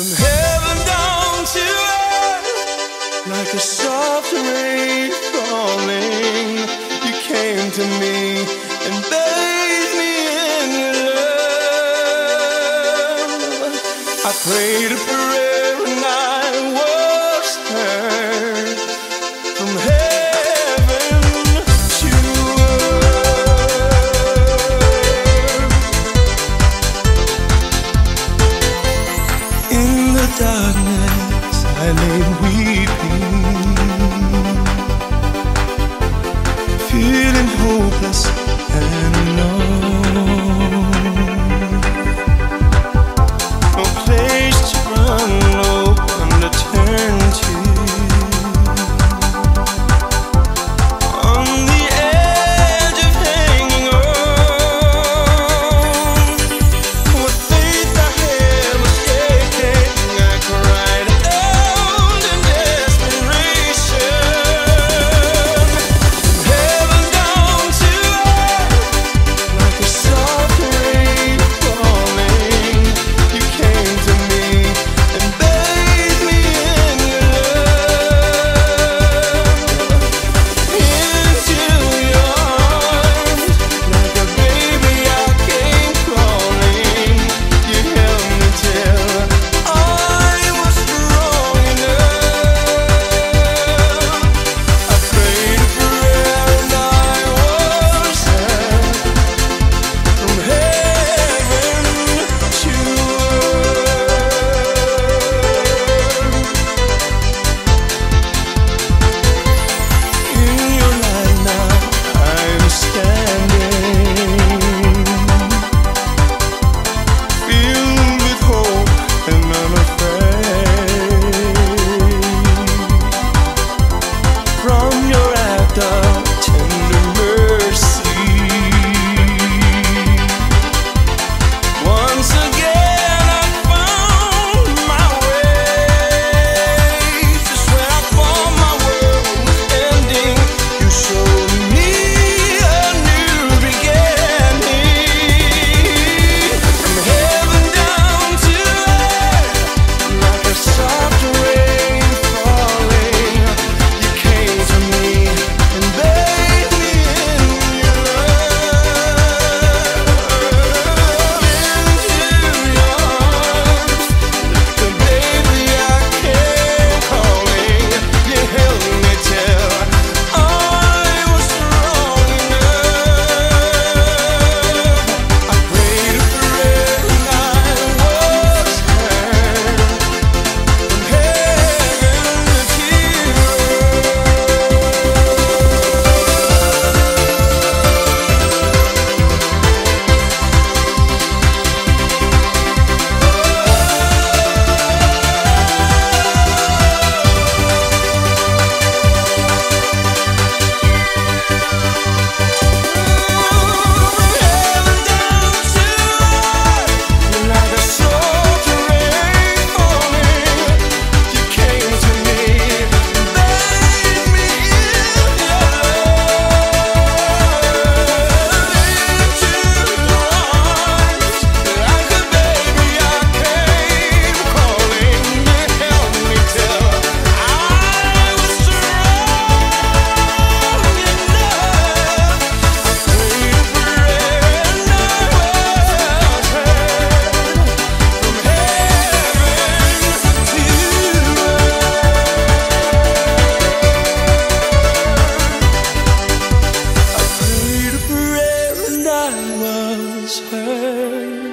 From heaven down to earth, like a soft rain falling, you came to me and bathed me in your love. I prayed a prayer. weeping, feeling hopeless. her.